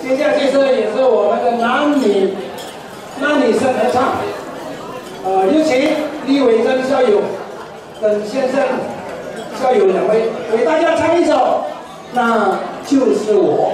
接下来这也是我们的男女男女生合唱，呃，有请李伟珍校友等先生校友两位为大家唱一首，那就是我。